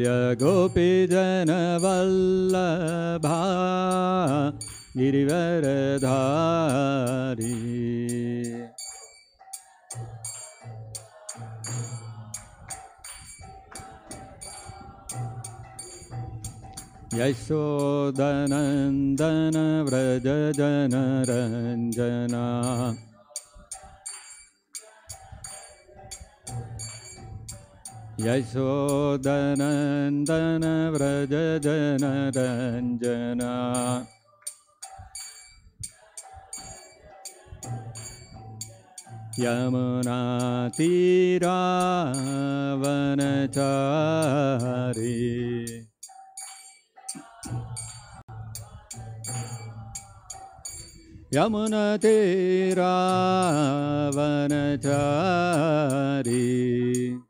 य गोपीजनवल्लभा गिरिवरधारि। यशोदनन्दनव्रजजनरञ्जना। यशोदनन्दनव्रजनदञ्जना यमुनातीरावनचारि। यमुनतीरावनचारी।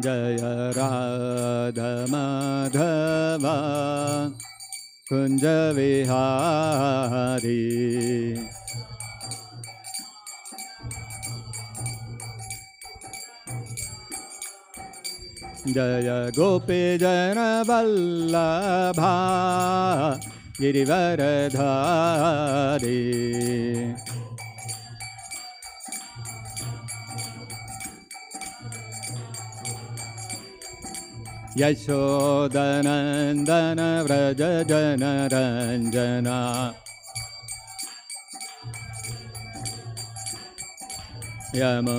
जय राधमाधवा। कुञ्जविहारी। जय गोपीजनवल्लभा गिरिवरधारी। यशोदनन्दन व्रज जनरञ्जना यमुनातीरावनचारी।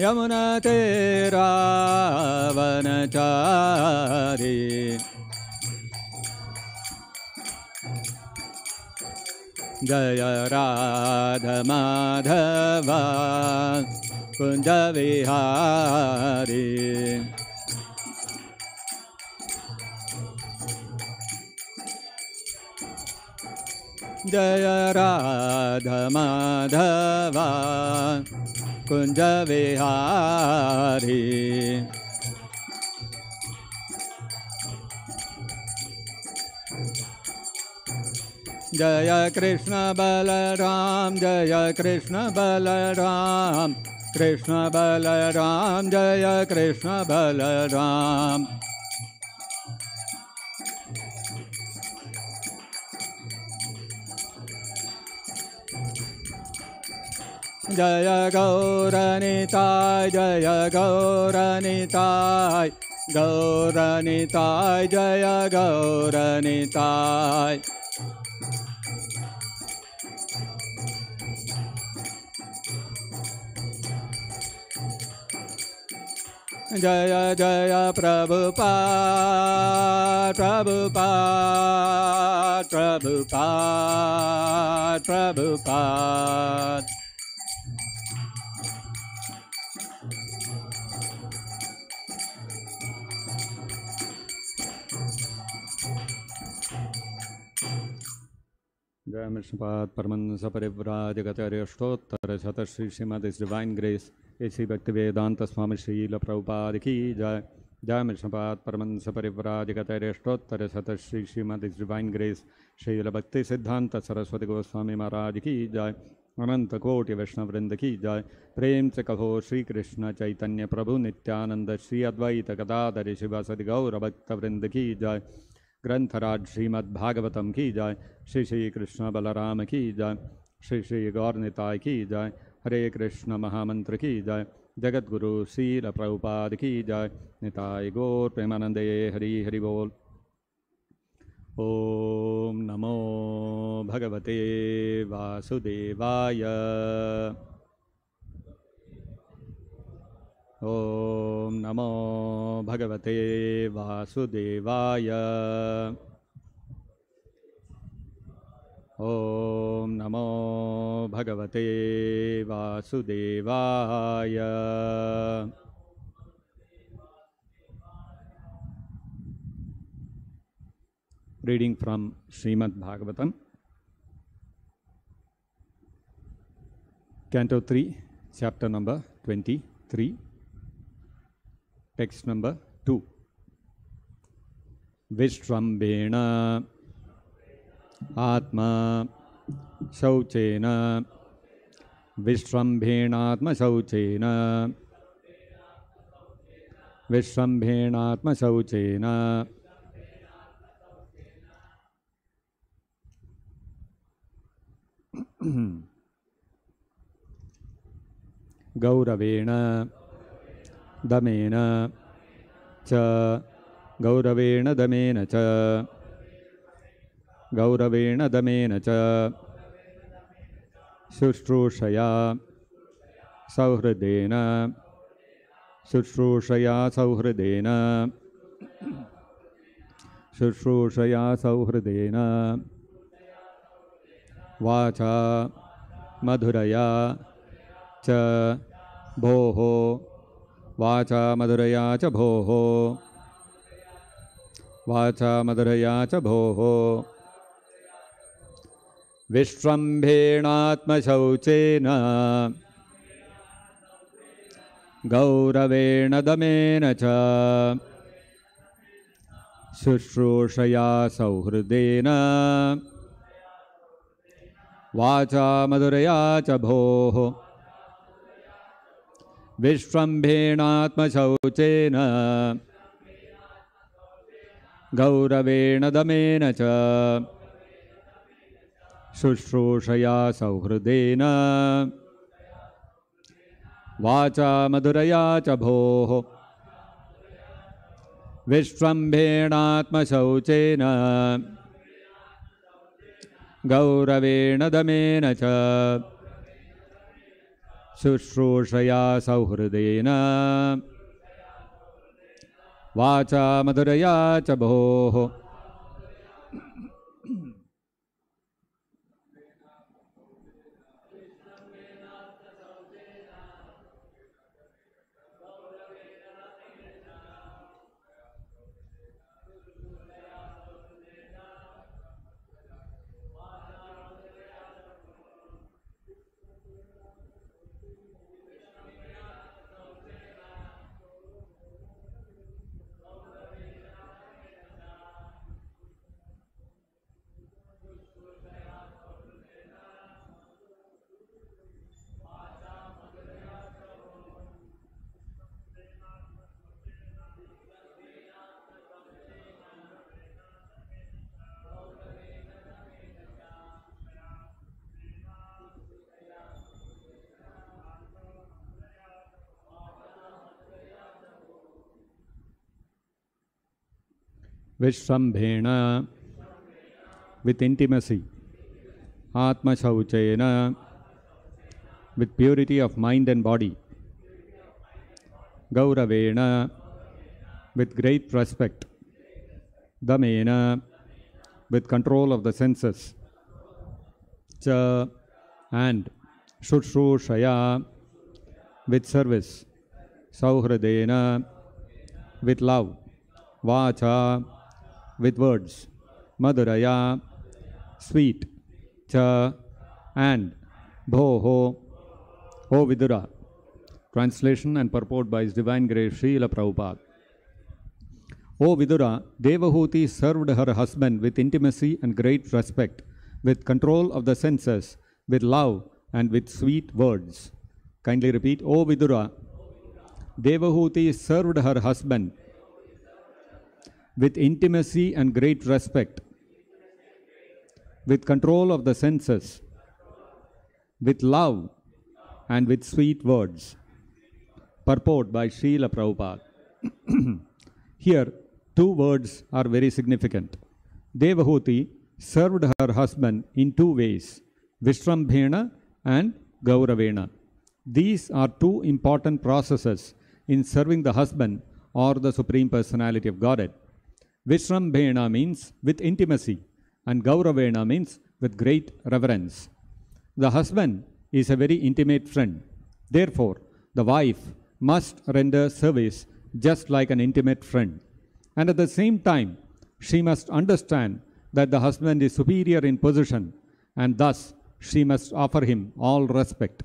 यमुनतीरावनचारी जय राधमाधवा। कुञ्जविहारी। जय राधमाधवा। कुञ्जविहारी जय कृष्ण बलराम जय कृष्ण बलराम कृष्ण बलराम जय कृष्ण बलराम। जय गौरनिताय जय गौरनिताय गौरनिताय जय गौरनिताय जय जय प्रभुपा प्रभुपा प्रभुपा प्रभुपा। जय मिश्रपाद परमंस परिव्राजगतरिष्टोत्तर शत श्री श्रीमद इस डिवाइन ग्रेस। ऐसी भक्ति वेदांत स्वामी श्रील प्रभुपाद की जय जय मिश्रपाद परमंस परिव्राजगतरिष्टोत्तर शत श्री श्रीमद इस डिवाइन ग्रेस श्रील भक्ति सिद्धांत सरस्वती गोस्वामी महाराज की जय अनंत कोटि वैष्णव वृंद की जय प्रेम से कहो श्री कृष्ण चैतन्य प्रभु नित्यानंद श्री अद्वैत गदाधर शिवासदि गौर भक्त की जय ग्रंथराज श्रीमद् भागवतम की जय, श्री श्री कृष्ण बलराम की जय, श्री श्री गौर निताय की जय हरे कृष्ण महामंत्र की जय। जगत गुरु श्रील प्रभुपाद की जय। निताय गौर प्रेमानंदे हरि हरि बोल। ओम नमो भगवते वासुदेवाय। ॐ नमो भगवते वासुदेवाय। नमो भगवते वासुदेवाय। Reading from Srimad Bhagavatam canto three chapter number twenty three text number two विश्रम्भेण आत्मा शौचेन विश्रम्भेणात्मशौचेन। विश्रम्भेणात्मशौचेन। गौरवेण दमेन च। गौरवेण दमेन च। गौरवेण दमेन च। शुश्रूषया सौहृदेन। शुश्रूषया सौहृदेन। शुश्रूषया सौहृदेन। वाचा मधुरया च भोः। वाचा मधुरया च भोः। वाचा मधुरया च भोः विश्रम्भेणात्मशौचेन गौरवेण दमेन च। शुश्रूषया सौहृदेन। वाचा मधुरया च भोः। विश्रम्भेणात्मशौचेन गौरवेण दमेन च। शुश्रूषया सौहृदेन। वाचा मधुरया च भोः। विश्वम्भेणात्मशौचेन। गौरवेण दमेन च। शुश्रूषया सौहृदेन। वाचा मधुरया च भोः Vishrambhena with intimacy, Atma Shauchena with purity of mind and body, Gauravena with great respect, Damena with control of the senses, Cha and Shushushaya with service, Sauhradena with love, Vacha with words, Madhuraya sweet, Cha and Bhoho, O Vidura. Translation and purport by His Divine Grace Srila Prabhupada. O Vidura, Devahuti served her husband with intimacy and great respect, with control of the senses, with love and with sweet words. Kindly repeat, O Vidura, Devahuti served her husband with intimacy and great respect, with control of the senses, with love and with sweet words. Purport by Srila Prabhupada. Here, two words are very significant. Devahuti served her husband in two ways, Vishrambhena and Gauravena. These are two important processes in serving the husband or the Supreme Personality of Godhead. Vishrambhena means with intimacy and Gauravena means with great reverence. The husband is a very intimate friend. Therefore, the wife must render service just like an intimate friend. And at the same time, she must understand that the husband is superior in position and thus she must offer him all respect.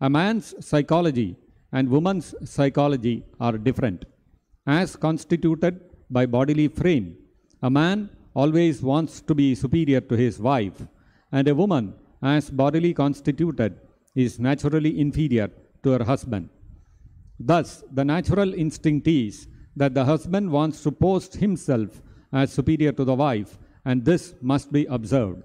A man's psychology and woman's psychology are different. As constituted by bodily frame, A man always wants to be superior to his wife, and a woman, as bodily constituted, is naturally inferior to her husband. Thus, the natural instinct is that the husband wants to post himself as superior to the wife, and this must be observed.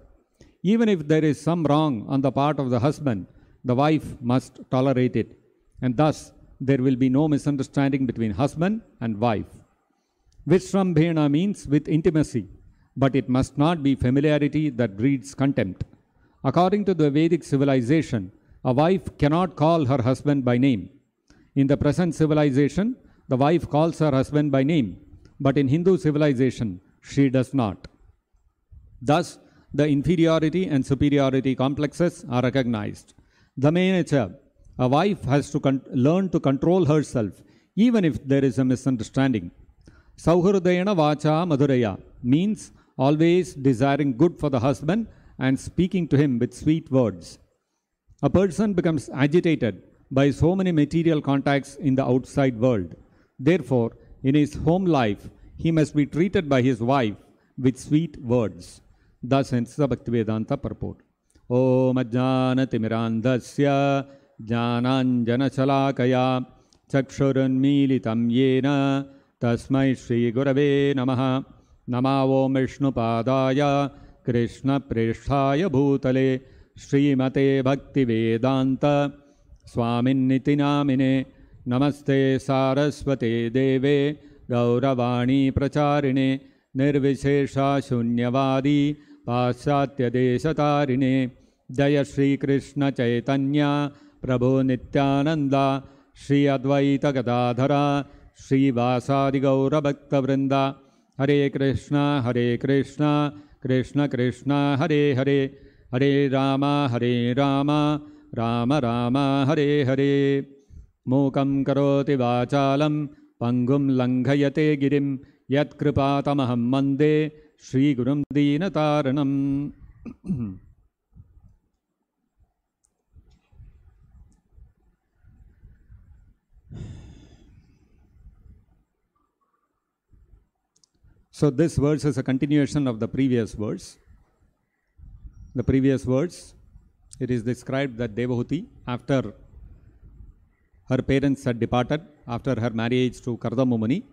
Even if there is some wrong on the part of the husband, the wife must tolerate it, and thus there will be no misunderstanding between husband and wife. Vishrambhena means with intimacy, but it must not be familiarity that breeds contempt. According to the Vedic civilization, a wife cannot call her husband by name. In the present civilization, the wife calls her husband by name, but in Hindu civilization, she does not. Thus, the inferiority and superiority complexes are recognized. Damayancha, a wife has to learn to control herself even if there is a misunderstanding. Sauhurdayana vacha madhuraya means always desiring good for the husband and speaking to him with sweet words. A person becomes agitated by so many material contacts in the outside world. Therefore, in his home life, he must be treated by his wife with sweet words. Thus ends the Bhaktivedanta purport. ॐ अज्ञानतिमिरान्धस्य ज्ञानाञ्जनशलाकया चक्षुरुन्मीलितं येन तस्मै श्रीगुरवे नमः। नमा ॐ विष्णुपादाय कृष्णप्रेष्ठाय भूतले। श्रीमते भक्तिवेदान्त स्वामिन्निति नामिने नमस्ते सारस्वते देवे गौरवाणी प्रचारिणे निर्विशेषाशून्यवादी पाश्चात्यदेशतारिणे। जय श्रीकृष्णचैतन्य प्रभो नित्यानन्द श्री अद्वैतगदाधर श्रीवासादिगौरभक्तवृन्द हरे कृष्ण हरे कृष्ण कृष्ण कृष्ण हरे हरे हरे राम हरे राम राम राम हरे हरे मूकं करोति वाचालं पङ्गुं लङ्घयते गिरिं यत्कृपातमहं वन्दे श्रीगुरुं दीनतारणम् So this verse is a continuation of the previous verse. The previous verse, it is described that Devahuti, after her parents had departed, after her marriage to Kardama Muni,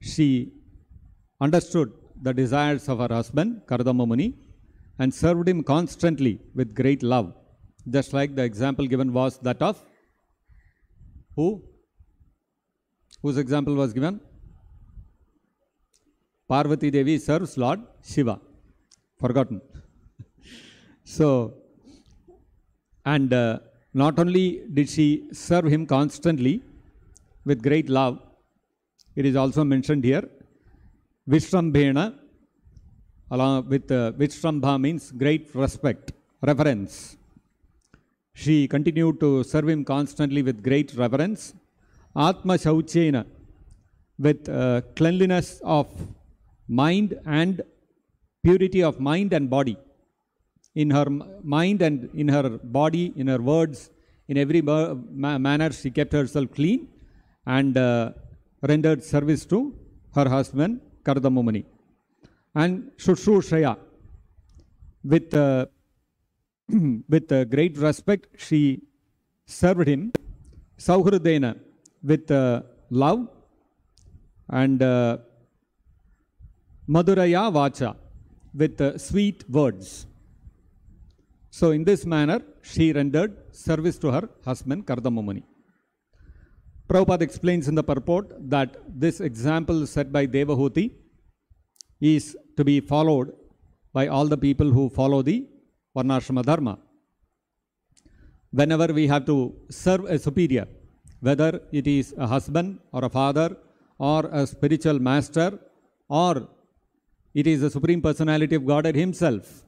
she understood the desires of her husband, Kardama Muni, and served him constantly with great love. Just like the example given was that of who? Whose example was given? Parvati Devi serves Lord Shiva. Forgotten. so, and uh, not only did she serve him constantly with great love, it is also mentioned here, Vishrambhena, along with uh, Vishrambha means great respect, reverence. She continued to serve him constantly with great reverence. Atma Shauchena, with uh, cleanliness of mind and purity of mind and body. In her mind and in her body, in her words, in every ma- ma- manner, she kept herself clean and uh, rendered service to her husband, Kardama Muni. And Shushrushraya, with, uh, with uh, great respect, she served him. Sauhridena, with uh, love and uh, Madhuraya Vacha with uh, sweet words. So, in this manner, she rendered service to her husband Kardama Muni. Prabhupada explains in the purport that this example set by Devahuti is to be followed by all the people who follow the Varnashrama Dharma. Whenever we have to serve a superior, whether it is a husband or a father or a spiritual master or it is the Supreme Personality of Godhead Himself.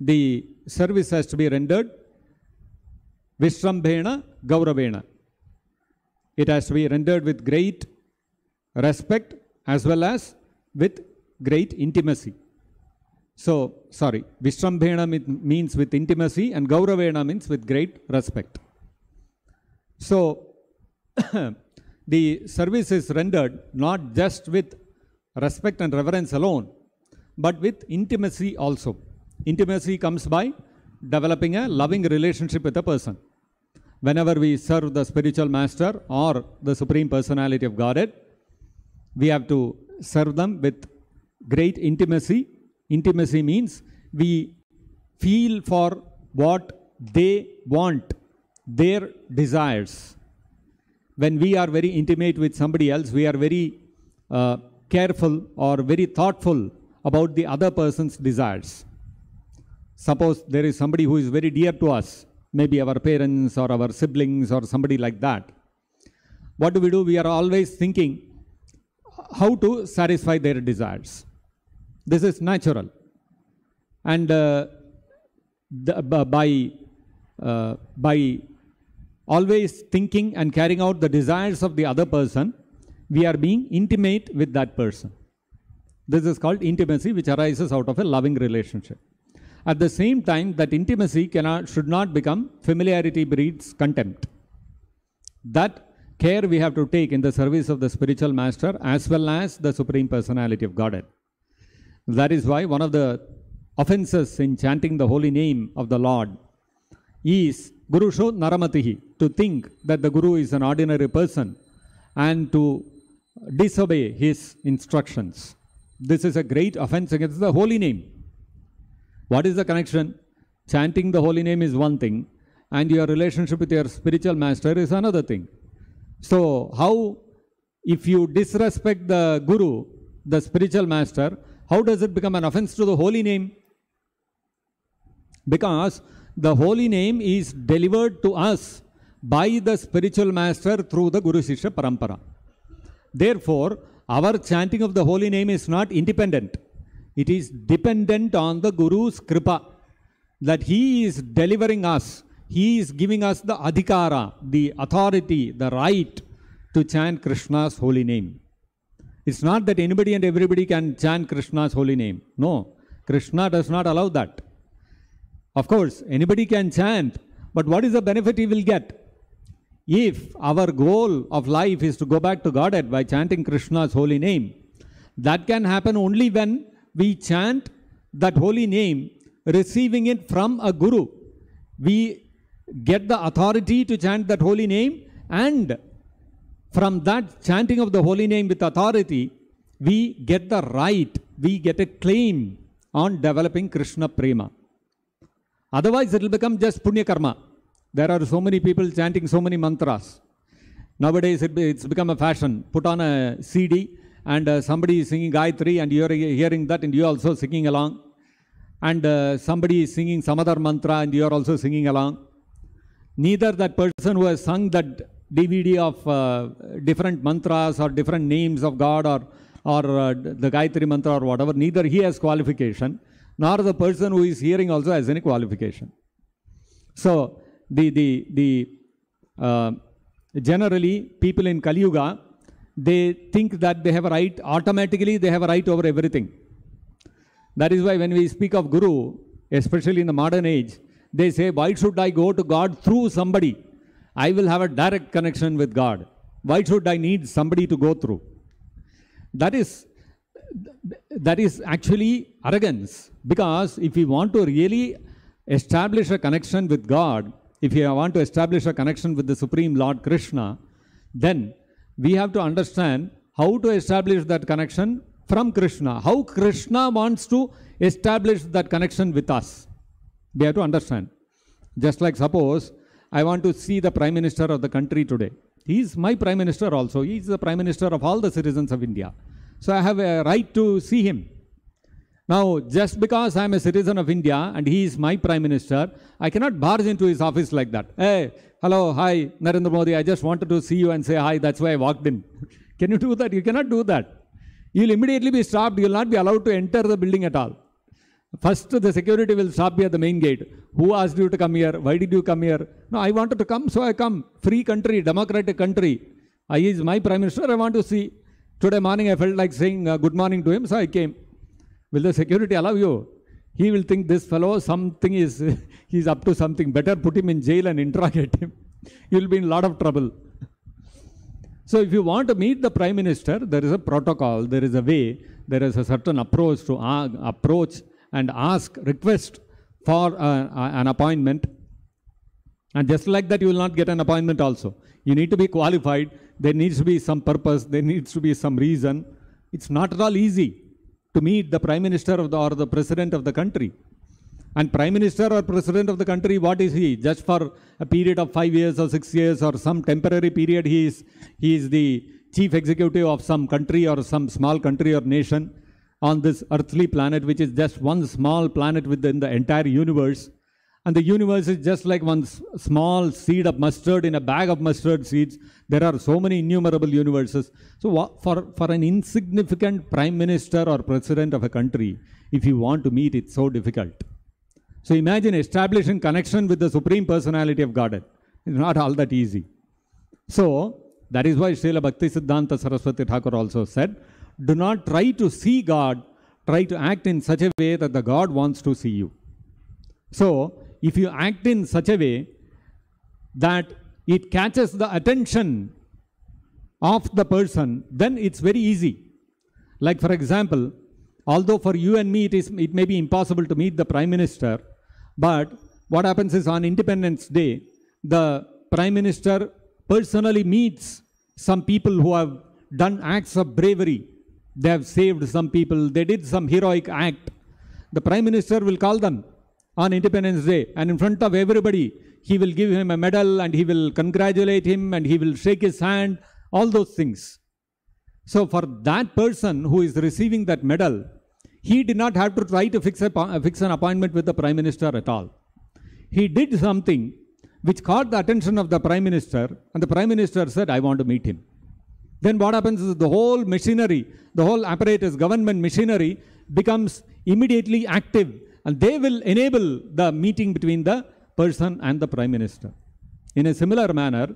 The service has to be rendered Vishrambhena Gauravena. It has to be rendered with great respect as well as with great intimacy. So, sorry, Vishrambhena mean- means with intimacy and Gauravena means with great respect. So, the service is rendered not just with respect and reverence alone, but with intimacy also. Intimacy comes by developing a loving relationship with a person. Whenever we serve the spiritual master or the Supreme Personality of Godhead, we have to serve them with great intimacy. Intimacy means we feel for what they want, their desires. When we are very intimate with somebody else, we are very uh, careful or very thoughtful about the other person's desires. Suppose there is somebody who is very dear to us, maybe our parents or our siblings or somebody like that. What do we do? We are always thinking how to satisfy their desires. This is natural. And uh, the, by, uh, by always thinking and carrying out the desires of the other person, we are being intimate with that person. This is called intimacy, which arises out of a loving relationship. At the same time, that intimacy cannot, should not become familiarity breeds contempt. That care we have to take in the service of the spiritual master as well as the Supreme Personality of Godhead. That is why one of the offenses in chanting the holy name of the Lord is Gurusho Naramatihi, to think that the Guru is an ordinary person and to disobey his instructions. This is a great offense against the holy name. What is the connection? Chanting the holy name is one thing, and your relationship with your spiritual master is another thing. So, how, if you disrespect the Guru, the spiritual master, how does it become an offense to the holy name? Because the holy name is delivered to us by the spiritual master through the Guru Shishya Parampara. Therefore, our chanting of the holy name is not independent. It is dependent on the Guru's kripa that he is delivering us. He is giving us the adhikara, the authority, the right to chant Krishna's holy name. It's not that anybody and everybody can chant Krishna's holy name. No, Krishna does not allow that. Of course, anybody can chant, but what is the benefit he will get? If our goal of life is to go back to Godhead by chanting Krishna's holy name, that can happen only when we chant that holy name, receiving it from a guru. We get the authority to chant that holy name, and from that chanting of the holy name with authority, we get the right, we get a claim on developing Krishna Prema. Otherwise, it will become just Punya Karma. There are so many people chanting so many mantras. Nowadays, it, it's become a fashion. Put on a CD and uh, somebody is singing Gayatri and you're hearing that and you're also singing along. And uh, somebody is singing some other mantra and you're also singing along. Neither that person who has sung that DVD of uh, different mantras or different names of God or, or uh, the Gayatri mantra or whatever, neither he has qualification, nor the person who is hearing also has any qualification. So, the, the, the uh, generally people in Kali Yuga, they think that they have a right, automatically they have a right over everything. That is why when we speak of Guru, especially in the modern age, they say, why should I go to God through somebody? I will have a direct connection with God. Why should I need somebody to go through? That is, that is actually arrogance. Because if we want to really establish a connection with God, if you want to establish a connection with the Supreme Lord Krishna, then we have to understand how to establish that connection from Krishna. How Krishna wants to establish that connection with us. We have to understand. Just like suppose I want to see the Prime Minister of the country today. He is my Prime Minister also. He is the Prime Minister of all the citizens of India. So I have a right to see him. Now, just because I am a citizen of India and he is my Prime Minister, I cannot barge into his office like that. Hey, hello, hi, Narendra Modi, I just wanted to see you and say hi, that's why I walked in. Can you do that? You cannot do that. You will immediately be stopped. You will not be allowed to enter the building at all. First, the security will stop you at the main gate. Who asked you to come here? Why did you come here? No, I wanted to come, so I come. Free country, democratic country. I is my prime minister. I want to see. Today morning, I felt like saying uh, good morning to him, so I came. Will the security allow you? He will think this fellow something is he's up to something. Better put him in jail and interrogate him. Will be in a lot of trouble. So, if you want to meet the Prime Minister, there is a protocol, there is a way, there is a certain approach to uh, approach and ask, request for uh, an appointment. And just like that, you will not get an appointment also. You need to be qualified. There needs to be some purpose. There needs to be some reason. It's not at all easy to meet the Prime Minister of the, or the President of the country. And Prime Minister or President of the country, what is he? Just for a period of five years or six years or some temporary period, he is, he is the chief executive of some country or some small country or nation on this earthly planet, which is just one small planet within the entire universe. And the universe is just like one small seed of mustard in a bag of mustard seeds. There are so many innumerable universes. So, for, for an insignificant prime minister or president of a country, if you want to meet, it's so difficult. So, imagine establishing connection with the Supreme Personality of Godhead. It's not all that easy. So, that is why Srila Bhakti Siddhanta Saraswati Thakur also said, do not try to see God, try to act in such a way that the God wants to see you. So, if you act in such a way that it catches the attention of the person, then it's very easy. Like for example, although for you and me it is it may be impossible to meet the Prime Minister, but what happens is on Independence Day, the Prime Minister personally meets some people who have done acts of bravery. They have saved some people, they did some heroic act. The Prime Minister will call them on Independence Day and in front of everybody, he will give him a medal and he will congratulate him and he will shake his hand, all those things. So for that person who is receiving that medal, he did not have to try to fix, a, fix an appointment with the Prime Minister at all. He did something which caught the attention of the Prime Minister and the Prime Minister said, I want to meet him. Then what happens is the whole machinery, the whole apparatus, government machinery becomes immediately active and they will enable the meeting between the person and the prime minister. In a similar manner,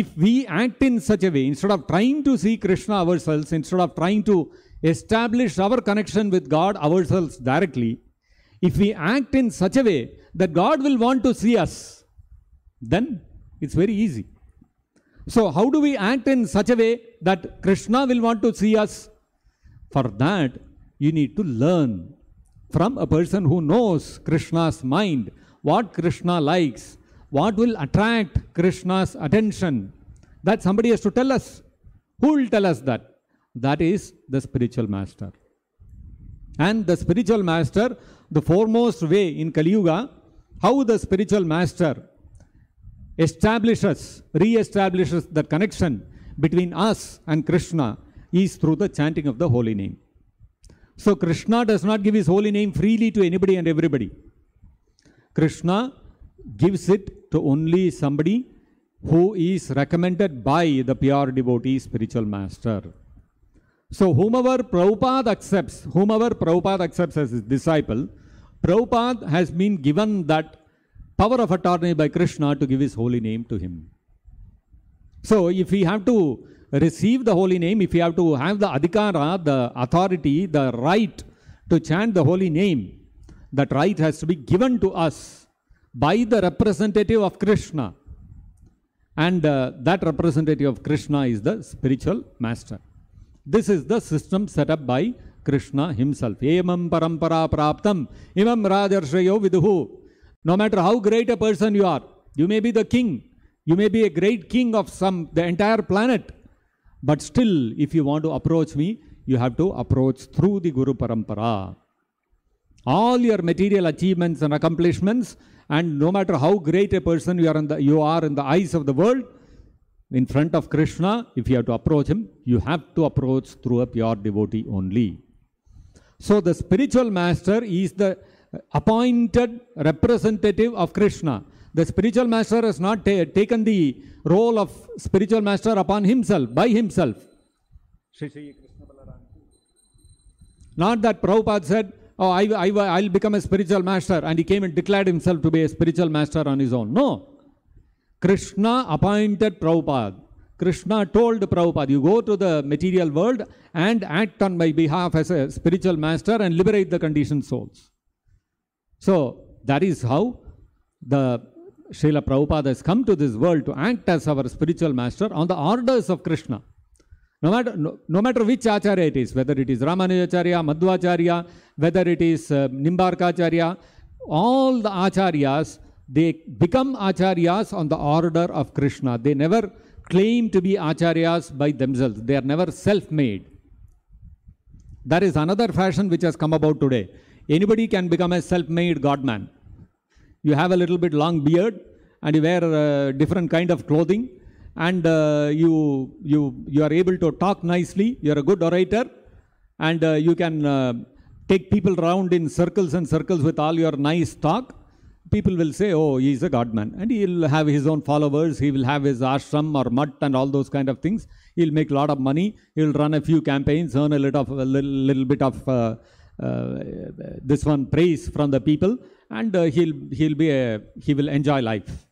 if we act in such a way, instead of trying to see Krishna ourselves, instead of trying to establish our connection with God ourselves directly, if we act in such a way that God will want to see us, then it's very easy. So, how do we act in such a way that Krishna will want to see us? For that, you need to learn from a person who knows Krishna's mind, what Krishna likes, what will attract Krishna's attention. That somebody has to tell us. Who will tell us that? That is the spiritual master. And the spiritual master, the foremost way in Kali Yuga, how the spiritual master establishes, re-establishes the connection between us and Krishna is through the chanting of the holy name. So Krishna does not give his holy name freely to anybody and everybody. Krishna gives it to only somebody who is recommended by the pure devotee spiritual master. So whomever Prabhupada accepts, whomever Prabhupada accepts as his disciple, Prabhupada has been given that power of attorney by Krishna to give his holy name to him. So if we have to receive the holy name, if you have to have the adhikara, the authority, the right to chant the holy name, that right has to be given to us by the representative of Krishna. And uh, that representative of Krishna is the spiritual master. This is the system set up by Krishna himself. Emam parampara praptam imam rajarshayo viduhu. No matter how great a person you are, you may be the king, you may be a great king of some, the entire planet, but still, if you want to approach me, you have to approach through the Guru Parampara. All your material achievements and accomplishments, and no matter how great a person you are in the, you are in the eyes of the world, in front of Krishna, if you have to approach him, you have to approach through a pure devotee only. So the spiritual master is the appointed representative of Krishna. The spiritual master has not ta taken the role of spiritual master upon himself, by himself. Not that Prabhupada said, oh, I, I, I'll become a spiritual master and he came and declared himself to be a spiritual master on his own. No. Krishna appointed Prabhupada. Krishna told Prabhupada, you go to the material world and act on my behalf as a spiritual master and liberate the conditioned souls. So that is how the Srila Prabhupada has come to this world to act as our spiritual master on the orders of Krishna. No matter, no, no matter which acharya it is, whether it is Ramanujacharya, Madhvacharya, whether it is uh, Nimbarkacharya, all the acharyas, they become acharyas on the order of Krishna. They never claim to be acharyas by themselves. They are never self-made. That is another fashion which has come about today. Anybody can become a self-made godman. You have a little bit long beard and you wear different kind of clothing and uh, you, you, you are able to talk nicely. You are a good orator and uh, you can uh, take people around in circles and circles with all your nice talk. People will say, oh, he is a godman. And he'll have his own followers. He will have his ashram or mutt and all those kind of things. He'll make a lot of money. He'll run a few campaigns, earn a little, of, a little, little bit of uh, uh, this one praise from the people. And uh, he'll, he'll be a, he will enjoy life.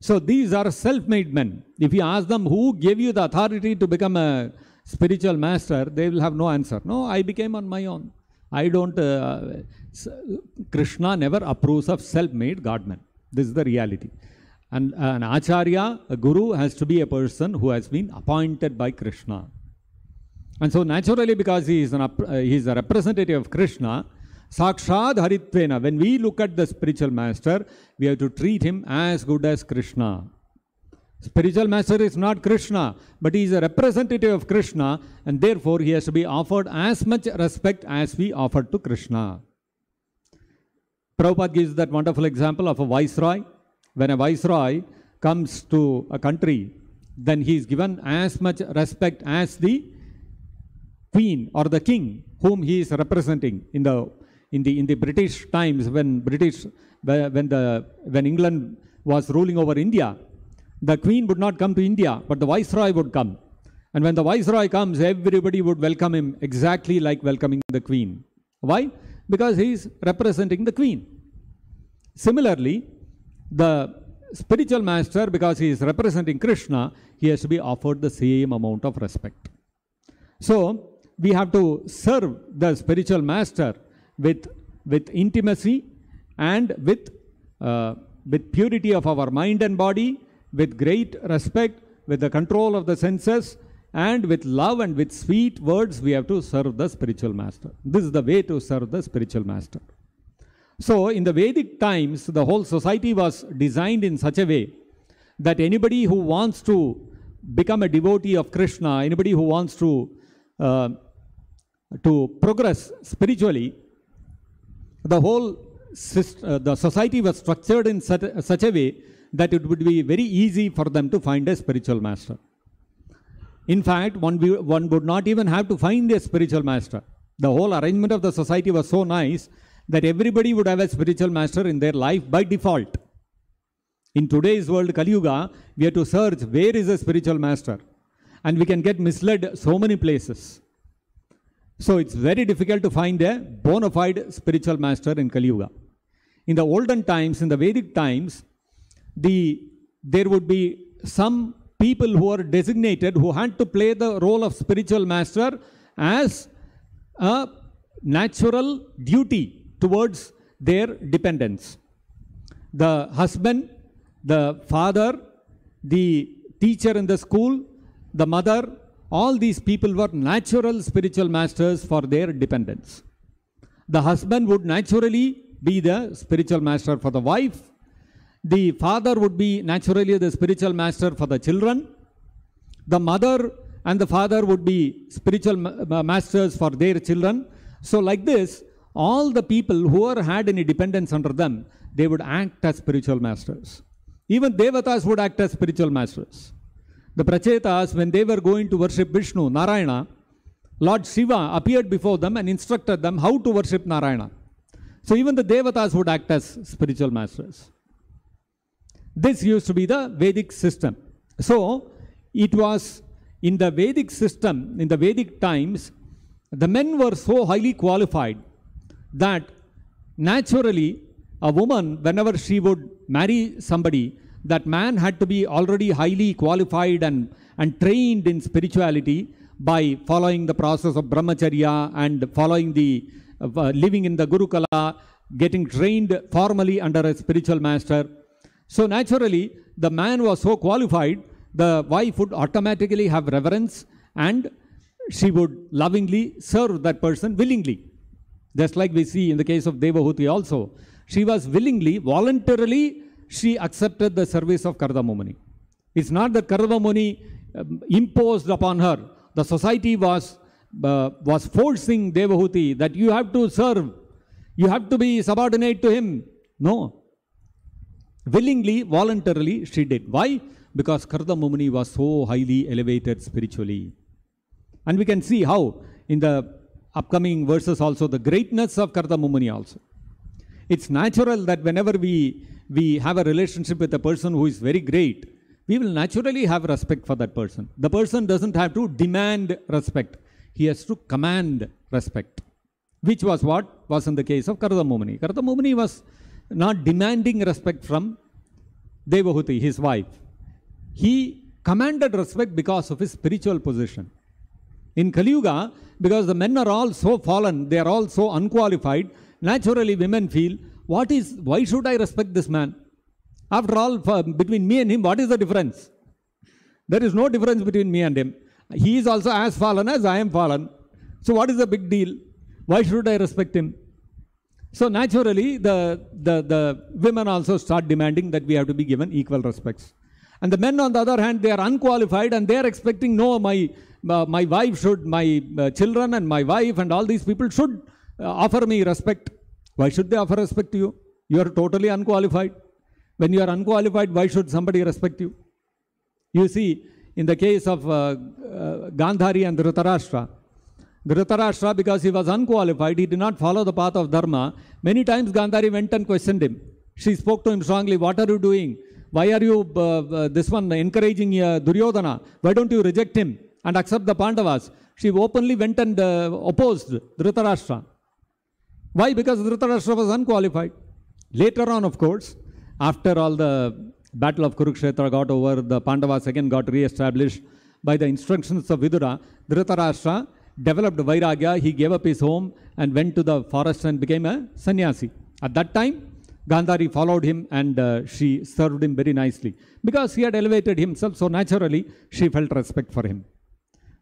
So these are self-made men. If you ask them who gave you the authority to become a spiritual master, they will have no answer. No, I became on my own. I don't, uh, Krishna never approves of self-made godmen. This is the reality. And an acharya, a guru, has to be a person who has been appointed by Krishna. And so naturally, because he is, an, uh, he is a representative of Krishna, Sakshad Haritvena, when we look at the spiritual master, we have to treat him as good as Krishna. Spiritual master is not Krishna, but he is a representative of Krishna, and therefore he has to be offered as much respect as we offer to Krishna. Prabhupada gives that wonderful example of a viceroy. When a viceroy comes to a country, then he is given as much respect as the queen or the king whom he is representing in the in the in the British times when British when the when England was ruling over India, the queen would not come to India, but the viceroy would come. And when the viceroy comes, everybody would welcome him exactly like welcoming the queen. Why? Because he is representing the queen. Similarly, the spiritual master, because he is representing Krishna, he has to be offered the same amount of respect. So, we have to serve the spiritual master with, with intimacy and with, uh, with purity of our mind and body, with great respect, with the control of the senses, and with love and with sweet words, we have to serve the spiritual master. This is the way to serve the spiritual master. So, in the Vedic times, the whole society was designed in such a way that anybody who wants to become a devotee of Krishna, anybody who wants to, uh, to progress spiritually, the whole uh, the society was structured in such, uh, such a way that it would be very easy for them to find a spiritual master. In fact, one, one would not even have to find a spiritual master. The whole arrangement of the society was so nice that everybody would have a spiritual master in their life by default. In today's world, Kali Yuga, we have to search where is a spiritual master. And we can get misled so many places. So it's very difficult to find a bona fide spiritual master in Kali Yuga. In the olden times, in the Vedic times, the, there would be some people who are designated who had to play the role of spiritual master as a natural duty towards their dependents. The husband, the father, the teacher in the school, the mother, all these people were natural spiritual masters for their dependents. The husband would naturally be the spiritual master for the wife. The father would be naturally the spiritual master for the children. The mother and the father would be spiritual masters for their children. So like this, all the people who are had any dependence under them, they would act as spiritual masters. Even devatas would act as spiritual masters. The Prachetas, when they were going to worship Vishnu, Narayana, Lord Shiva appeared before them and instructed them how to worship Narayana. So even the Devatas would act as spiritual masters. This used to be the Vedic system. So it was in the Vedic system, in the Vedic times, the men were so highly qualified that naturally a woman, whenever she would marry somebody, that man had to be already highly qualified and, and trained in spirituality by following the process of brahmacharya and following the uh, living in the gurukula, getting trained formally under a spiritual master. So naturally, the man was so qualified, the wife would automatically have reverence and she would lovingly serve that person willingly. Just like we see in the case of Devahuti also. She was willingly, voluntarily, she accepted the service of Kardama Muni. It's not that Kardama Muni um, imposed upon her. The society was, uh, was forcing Devahuti that you have to serve, you have to be subordinate to him. No. Willingly, voluntarily, she did. Why? Because Kardama Muni was so highly elevated spiritually. And we can see how in the upcoming verses also the greatness of Kardama Muni also. It's natural that whenever we, we have a relationship with a person who is very great, we will naturally have respect for that person. The person doesn't have to demand respect, he has to command respect, which was what was in the case of Kardama Muni. Kardamumani was not demanding respect from Devahuti, his wife. He commanded respect because of his spiritual position. In Kali Yuga, because the men are all so fallen, they are all so unqualified, naturally women feel, what is, why should I respect this man? After all, for, between me and him, what is the difference? There is no difference between me and him. He is also as fallen as I am fallen. So what is the big deal? Why should I respect him? So naturally, the, the, the women also start demanding that we have to be given equal respects. And the men, on the other hand, they are unqualified and they are expecting, no, my, uh, my wife should, my uh, children and my wife and all these people should uh, offer me respect. Why should they offer respect to you? You are totally unqualified. When you are unqualified, why should somebody respect you? You see, in the case of uh, uh, Gandhari and Dhritarashtra, Dhritarashtra, because he was unqualified, he did not follow the path of Dharma. Many times Gandhari went and questioned him. She spoke to him strongly, What are you doing? Why are you, uh, uh, this one, encouraging uh, Duryodhana? Why don't you reject him and accept the Pandavas? She openly went and uh, opposed Dhritarashtra. Why? Because Dhritarashtra was unqualified. Later on, of course, after all the battle of Kurukshetra got over, the Pandavas again got re-established by the instructions of Vidura. Dhritarashtra developed Vairagya, he gave up his home and went to the forest and became a sannyasi. At that time, Gandhari followed him and uh, she served him very nicely. Because he had elevated himself, so naturally she felt respect for him.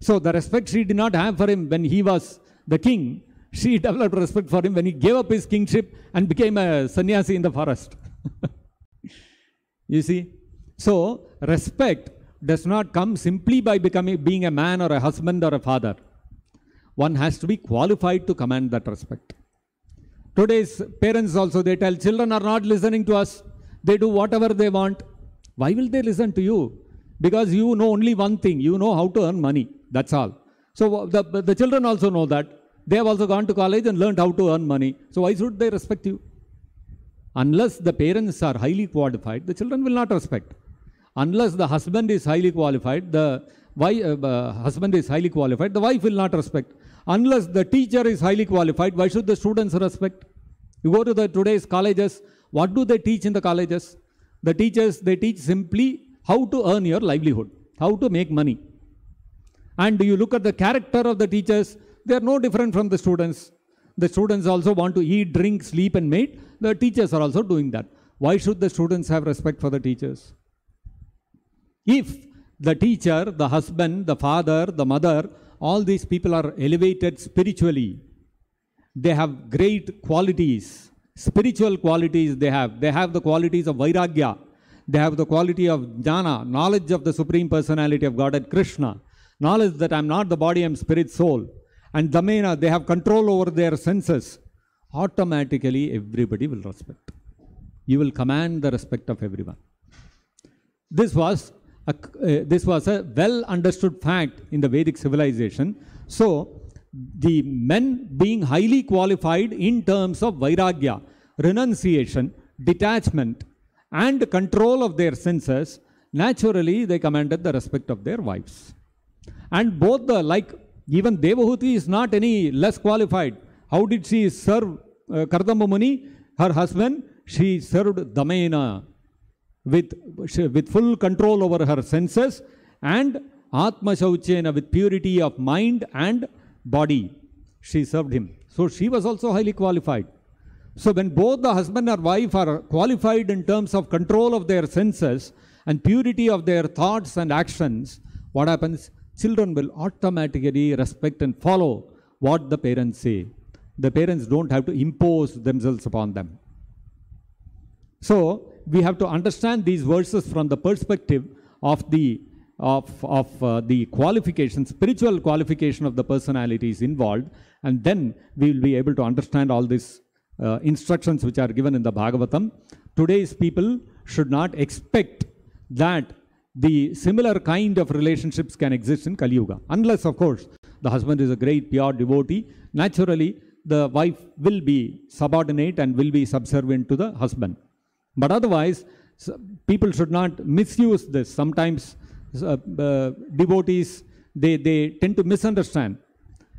So the respect she did not have for him when he was the king, she developed respect for him when he gave up his kingship and became a sannyasi in the forest. you see? So respect does not come simply by becoming being a man or a husband or a father one has to be qualified to command that respect. Today's parents also, they tell children are not listening to us. They do whatever they want. Why will they listen to you? Because you know only one thing. You know how to earn money. That's all. So the, the children also know that. They have also gone to college and learned how to earn money. So why should they respect you? Unless the parents are highly qualified, the children will not respect. Unless the husband is highly qualified, the wife, uh, husband is highly qualified, the wife will not respect. Unless the teacher is highly qualified, why should the students respect? You go to the today's colleges, what do they teach in the colleges? The teachers, they teach simply how to earn your livelihood, how to make money. And do you look at the character of the teachers, they are no different from the students. The students also want to eat, drink, sleep and mate. The teachers are also doing that. Why should the students have respect for the teachers? If the teacher, the husband, the father, the mother, all these people are elevated spiritually. They have great qualities, spiritual qualities they have. They have the qualities of Vairagya. They have the quality of Jnana, knowledge of the Supreme Personality of God Godhead Krishna. Knowledge that I'm not the body, I'm spirit, soul. And Damena, they have control over their senses. Automatically, everybody will respect. You will command the respect of everyone. This was a, uh, this was a well understood fact in the Vedic civilization. So, the men being highly qualified in terms of vairagya, renunciation, detachment, and control of their senses, naturally they commanded the respect of their wives. And both the, like, even Devahuti is not any less qualified. How did she serve uh? Her husband, she served Damena, with, with full control over her senses and Atma Shauchena with purity of mind and body. She served him. So she was also highly qualified. So when both the husband or wife are qualified in terms of control of their senses and purity of their thoughts and actions, what happens? Children will automatically respect and follow what the parents say. The parents don't have to impose themselves upon them. So we have to understand these verses from the perspective of the of, of uh, the qualification, spiritual qualification of the personalities involved, and then we will be able to understand all these uh, instructions which are given in the Bhagavatam. Today's people should not expect that the similar kind of relationships can exist in Kali Yuga, unless, of course, the husband is a great pure devotee. Naturally, the wife will be subordinate and will be subservient to the husband. But otherwise, people should not misuse this. Sometimes uh, uh, devotees, they, they tend to misunderstand.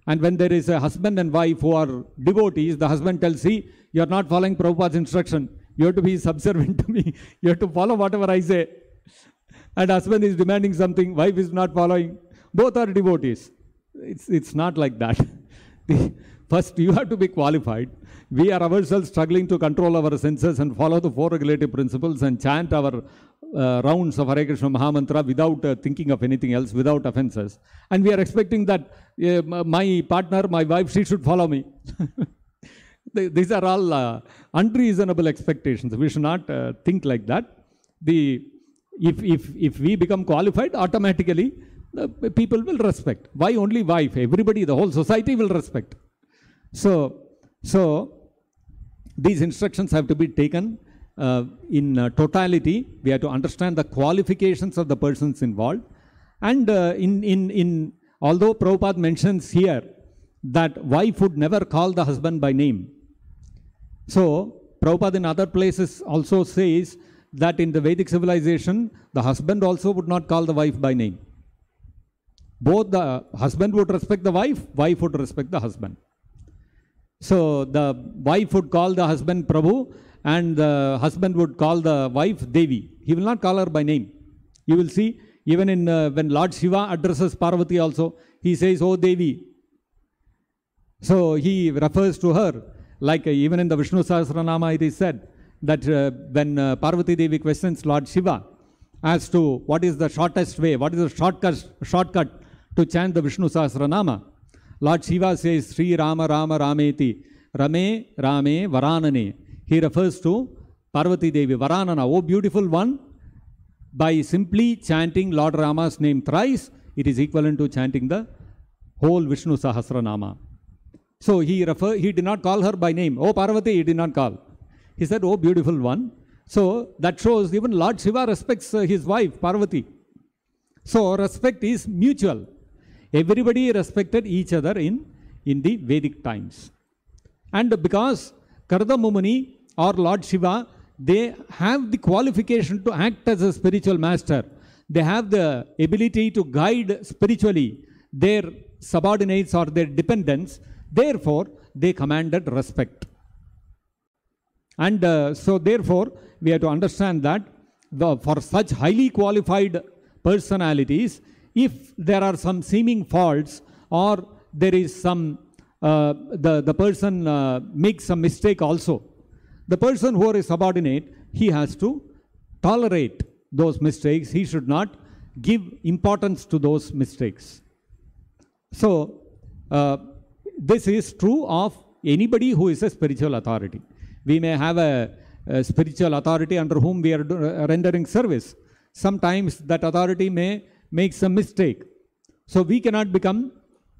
And when there is a husband and wife who are devotees, the husband tells, see, you are not following Prabhupada's instruction. You have to be subservient to me. You have to follow whatever I say. And husband is demanding something, wife is not following. Both are devotees. It's, it's not like that. First, you have to be qualified. We are ourselves struggling to control our senses and follow the four regulative principles and chant our uh, rounds of Hare Krishna Mahamantra without uh, thinking of anything else, without offenses. And we are expecting that uh, my partner, my wife, she should follow me. These are all uh, unreasonable expectations. We should not uh, think like that. The, if, if, if we become qualified, automatically the people will respect. Why only wife? Everybody, the whole society will respect. So, so these instructions have to be taken uh, in uh, totality. We have to understand the qualifications of the persons involved. And uh, in, in, in, although Prabhupada mentions here that wife would never call the husband by name. So, Prabhupada in other places also says that in the Vedic civilization, the husband also would not call the wife by name. Both the husband would respect the wife, wife would respect the husband. So the wife would call the husband Prabhu and the husband would call the wife Devi. He will not call her by name. You will see even in uh, when Lord Shiva addresses Parvati also, he says, Oh Devi. So he refers to her like uh, even in the Vishnu Sahasranama it is said that uh, when uh, Parvati Devi questions Lord Shiva as to what is the shortest way, what is the shortcut, shortcut to chant the Vishnu Sahasranama, Lord Shiva says, Sri Rama Rama Rameti, Rame Rame Varanane. He refers to Parvati Devi, Varanana, oh beautiful one. By simply chanting Lord Rama's name thrice, it is equivalent to chanting the whole Vishnu Sahasranama. So he refer, he did not call her by name. Oh Parvati, he did not call. He said, oh beautiful one. So that shows even Lord Shiva respects uh, his wife, Parvati. So respect is mutual. Everybody respected each other in, in the Vedic times. And because Kardama Muni or Lord Shiva, they have the qualification to act as a spiritual master. They have the ability to guide spiritually their subordinates or their dependents. Therefore, they commanded respect. And uh, so, therefore, we have to understand that the, for such highly qualified personalities, if there are some seeming faults or there is some, uh, the, the person uh, makes some mistake also, the person who is subordinate, he has to tolerate those mistakes. He should not give importance to those mistakes. So, uh, this is true of anybody who is a spiritual authority. We may have a, a spiritual authority under whom we are uh, rendering service. Sometimes that authority may makes a mistake. So we cannot become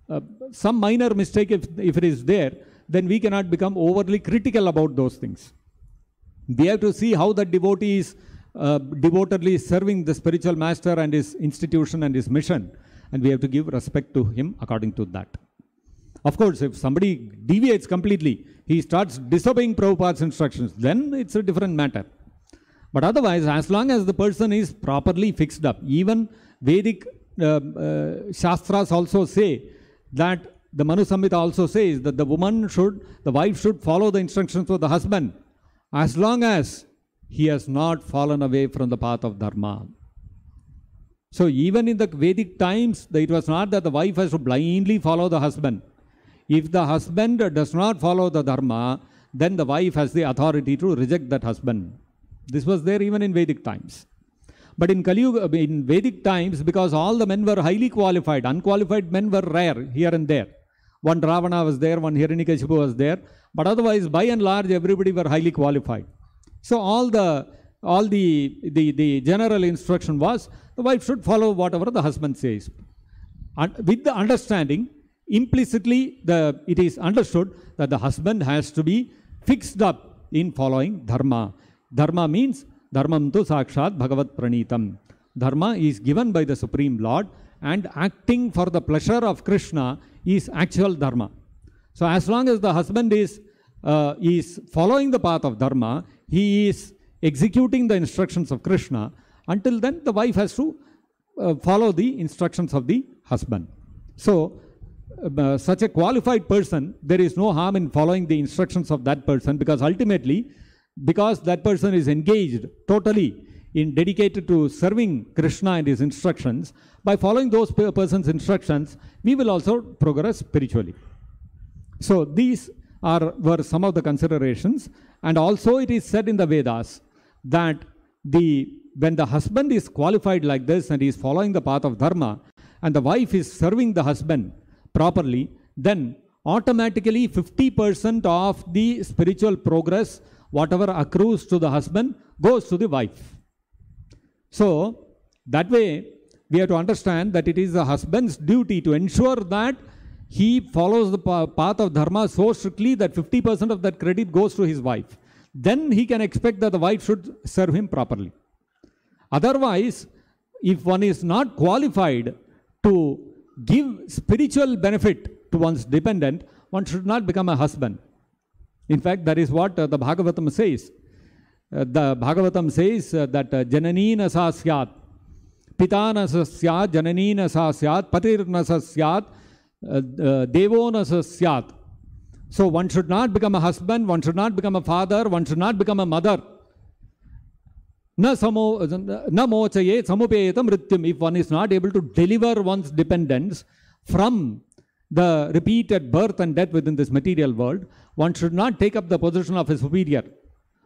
uh, some minor mistake if, if it is there, then we cannot become overly critical about those things. We have to see how the devotee is uh, devotedly serving the spiritual master and his institution and his mission, and we have to give respect to him according to that. Of course, if somebody deviates completely, he starts disobeying Prabhupada's instructions, then it's a different matter. But otherwise, as long as the person is properly fixed up, even Vedic uh, uh, Shastras also say that the Manu Samhita also says that the woman should, the wife should follow the instructions of the husband as long as he has not fallen away from the path of Dharma. So even in the Vedic times, it was not that the wife has to blindly follow the husband. If the husband does not follow the Dharma, then the wife has the authority to reject that husband. This was there even in Vedic times. But in Kali Yuga, in Vedic times, because all the men were highly qualified, unqualified men were rare here and there. One Ravana was there, one Hiranyakashipu was there, but otherwise, by and large, everybody were highly qualified. So all the all the, the, the general instruction was the wife should follow whatever the husband says. And with the understanding, implicitly the, it is understood that the husband has to be fixed up in following dharma. Dharma means dharmam tu sakshat bhagavat pranitam. Dharma is given by the Supreme Lord and acting for the pleasure of Krishna is actual dharma. So as long as the husband is, uh, is following the path of dharma, he is executing the instructions of Krishna. Until then, the wife has to uh, follow the instructions of the husband. So, uh, such a qualified person, there is no harm in following the instructions of that person because ultimately, because that person is engaged totally in dedicated to serving Krishna and his instructions, by following those person's instructions, we will also progress spiritually. So these are were some of the considerations, and also it is said in the Vedas that the when the husband is qualified like this and he is following the path of dharma, and the wife is serving the husband properly, then automatically 50% of the spiritual progress, whatever accrues to the husband, goes to the wife. So, that way, we have to understand that it is the husband's duty to ensure that he follows the path of dharma so strictly that 50% of that credit goes to his wife. Then he can expect that the wife should serve him properly. Otherwise, if one is not qualified to give spiritual benefit to one's dependent, one should not become a husband. In fact, that is what uh, the Bhagavatam says. Uh, the Bhagavatam says uh, that uh, janani na sa syat, pita na sa syat, janani na sa syat, patir na sa syat, uh, uh, na sa syat. So one should not become a husband, one should not become a father, one should not become a mother. Na samo, na mochaye samupeyata mrityum. If one is not able to deliver one's dependence from the repeated birth and death within this material world, one should not take up the position of a superior,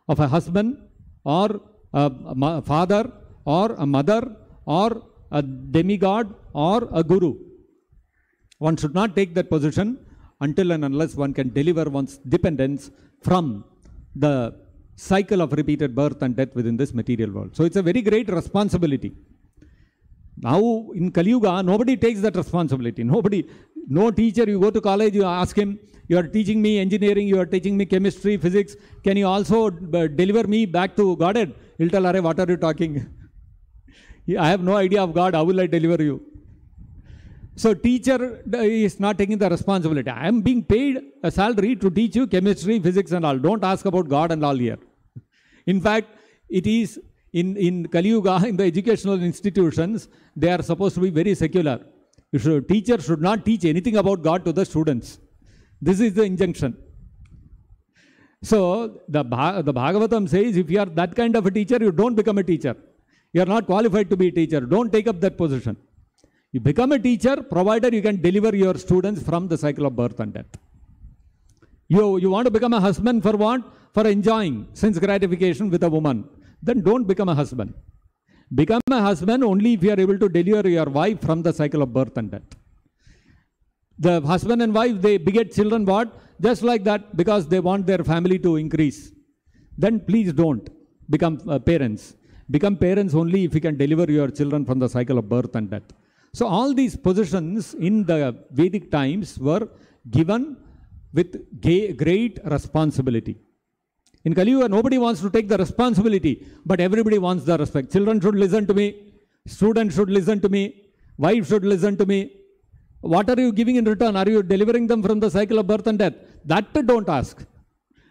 of a husband, or a father, or a mother, or a demigod, or a guru. One should not take that position until and unless one can deliver one's dependence from the cycle of repeated birth and death within this material world. So it's a very great responsibility. Now in Kali Yuga, nobody takes that responsibility. Nobody, no teacher, you go to college, you ask him, you are teaching me engineering, you are teaching me chemistry, physics, can you also uh, deliver me back to Godhead? He'll tell, Arey, what are you talking? I have no idea of God, how will I deliver you? So teacher uh, is not taking the responsibility. I am being paid a salary to teach you chemistry, physics and all. Don't ask about God and all here. In fact, it is in, in Kali Yuga, in the educational institutions, they are supposed to be very secular. Should, teacher should not teach anything about God to the students. This is the injunction. So the, the Bhagavatam says, if you are that kind of a teacher, you don't become a teacher. You are not qualified to be a teacher. Don't take up that position. You become a teacher provided you can deliver your students from the cycle of birth and death. You, you want to become a husband for what? For enjoying sense gratification with a woman. Then don't become a husband. Become a husband only if you are able to deliver your wife from the cycle of birth and death. The husband and wife, they beget children what? Just like that because they want their family to increase. Then please don't become uh, parents. Become parents only if you can deliver your children from the cycle of birth and death. So all these positions in the Vedic times were given with great responsibility. In Kali Yuga, nobody wants to take the responsibility, but everybody wants the respect. Children should listen to me, students should listen to me, wife should listen to me. What are you giving in return? Are you delivering them from the cycle of birth and death? That don't ask.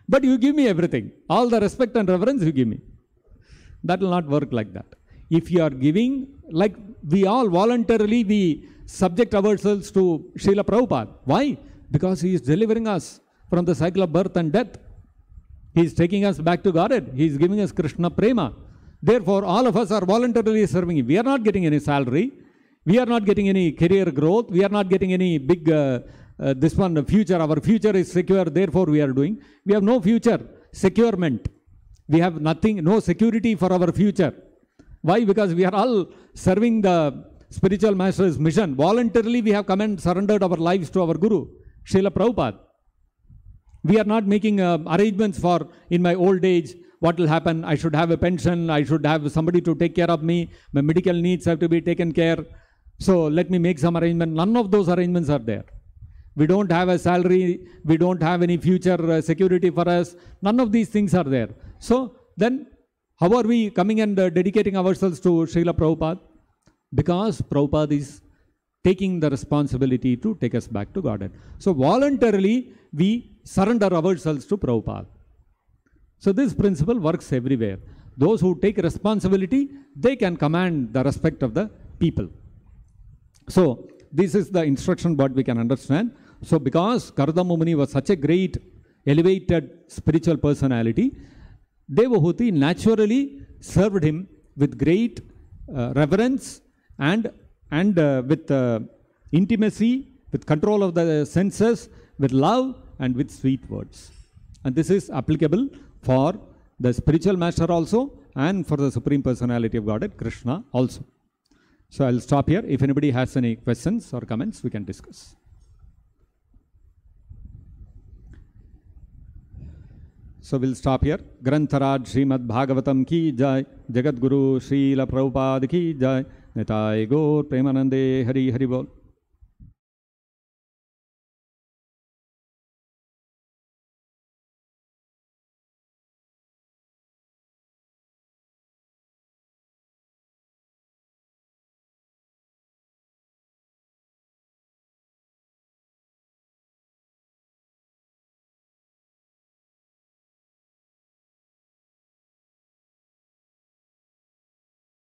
But you give me everything. All the respect and reverence you give me. That will not work like that. If you are giving, like we all voluntarily, we subject ourselves to Srila Prabhupada. Why? Because he is delivering us from the cycle of birth and death. He is taking us back to Godhead. He is giving us Krishna Prema. Therefore, all of us are voluntarily serving Him. We are not getting any salary. We are not getting any career growth. We are not getting any big uh, uh, this one, future, our future is secure, therefore we are doing. We have no future, securement. We have nothing, no security for our future. Why? Because we are all serving the spiritual master's mission. Voluntarily, we have come and surrendered our lives to our Guru, Srila Prabhupada. We are not making uh, arrangements for in my old age what will happen. I should have a pension. I should have somebody to take care of me. My medical needs have to be taken care. So let me make some arrangement. None of those arrangements are there. We don't have a salary. We don't have any future uh, security for us. None of these things are there. So then, how are we coming and uh, dedicating ourselves to Srila Prabhupada? Because Prabhupada is taking the responsibility to take us back to Godhead. So voluntarily, we surrender ourselves to Prabhupada. So this principle works everywhere. Those who take responsibility, they can command the respect of the people. So this is the instruction what we can understand. So because Kardama Muni was such a great elevated spiritual personality, Devahuti naturally served him with great uh, reverence and, and uh, with uh, intimacy, with control of the senses, with love and with sweet words. And this is applicable for the spiritual master also and for the Supreme Personality of Godhead, Krishna also. So I'll stop here. If anybody has any questions or comments, we can discuss. So we'll stop here. Grantharaj Srimad Bhagavatam ki jai, Jagat Guru Srila Prabhupada ki jai, Nitai गौर प्रेमानंदे हरि हरि बोल